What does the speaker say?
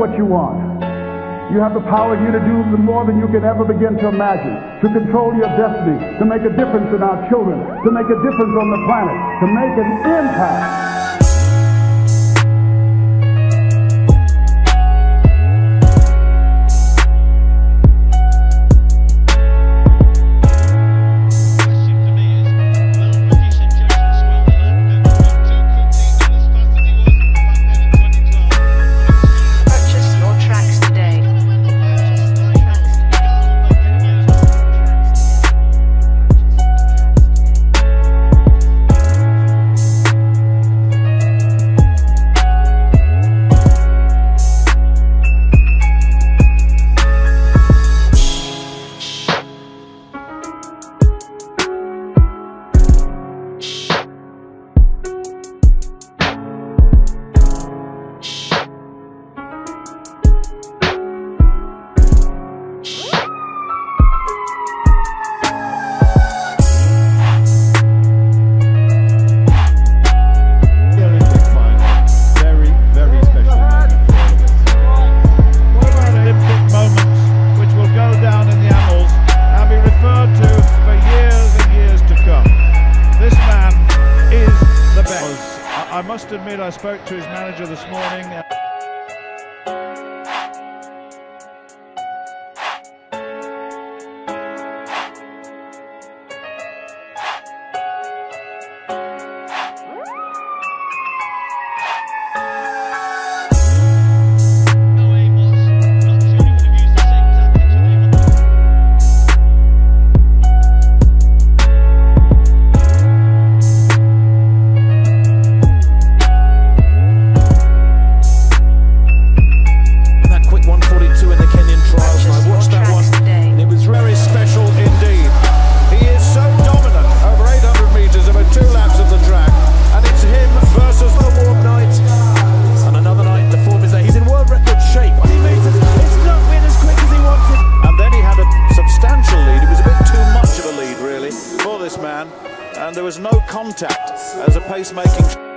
what you want. You have the power you to do more than you can ever begin to imagine, to control your destiny, to make a difference in our children, to make a difference on the planet, to make an impact. I must admit I spoke to his manager this morning. Uh, was no contact as a pacemaking...